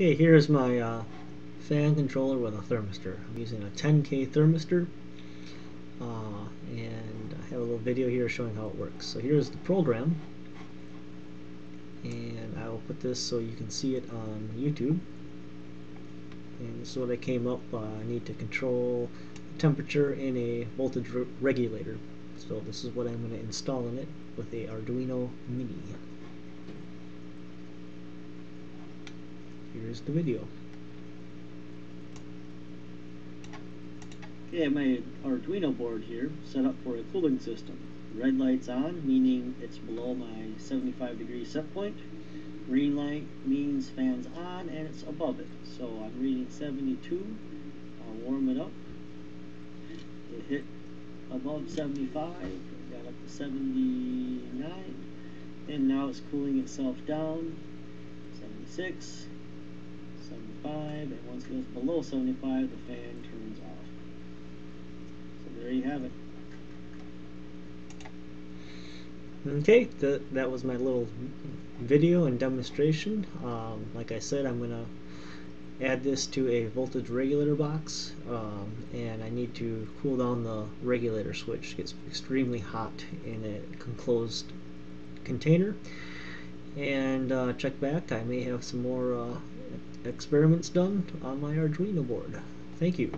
Okay, here's my uh, fan controller with a thermistor. I'm using a 10K thermistor uh, and I have a little video here showing how it works. So here's the program and I will put this so you can see it on YouTube and this is what I came up uh, I need to control temperature in a voltage re regulator so this is what I'm going to install in it with a Arduino Mini. Here's the video. Okay, I have my Arduino board here set up for a cooling system. Red light's on, meaning it's below my 75 degree set point. Green light means fan's on and it's above it. So I'm reading 72. I'll warm it up. It hit above 75, got up to 79, and now it's cooling itself down. 76, 75, and once it goes below 75, the fan turns off. So there you have it. Okay, th that was my little video and demonstration. Um, like I said, I'm going to add this to a voltage regulator box um, and I need to cool down the regulator switch. It gets extremely hot in a enclosed container. And uh, check back, I may have some more uh, experiments done on my Arduino board. Thank you.